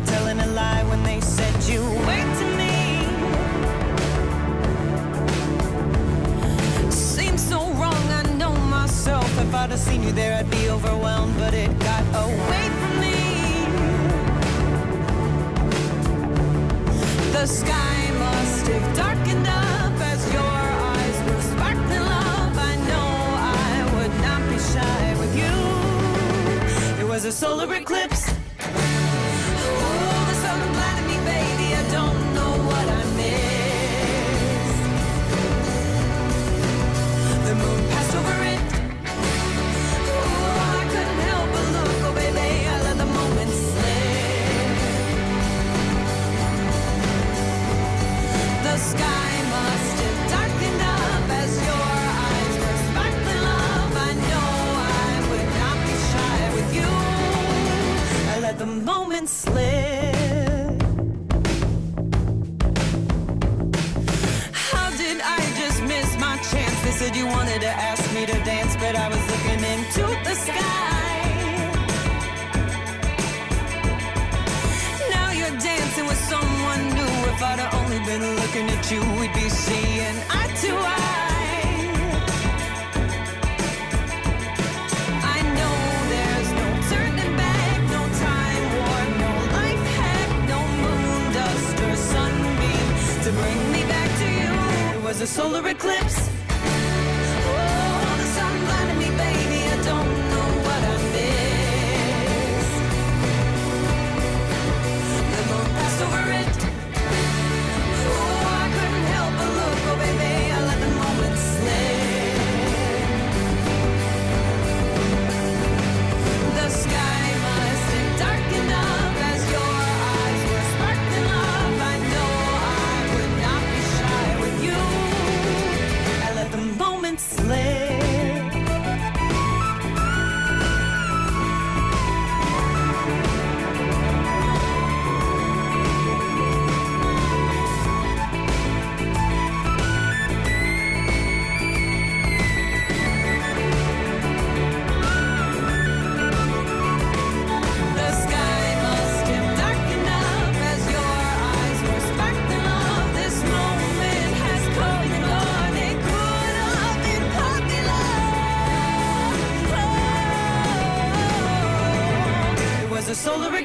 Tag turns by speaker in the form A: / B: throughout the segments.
A: were telling a lie when they said you went to me. Seems so wrong, I know myself. If I'd have seen you there, I'd be overwhelmed, but it got away from me. The sky must have darkened up as your eyes were sparkling love. I know I would not be shy with you. It was a solar eclipse. Wanted to ask me to dance, but I was looking into the sky. Now you're dancing with someone new. If I'd have only been looking at you, we'd be seeing eye to eye. I know there's no turning back, no time warp, no life hack, no moon dust or sunbeam to bring me back to you. It was a solar eclipse.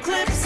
A: eclipse.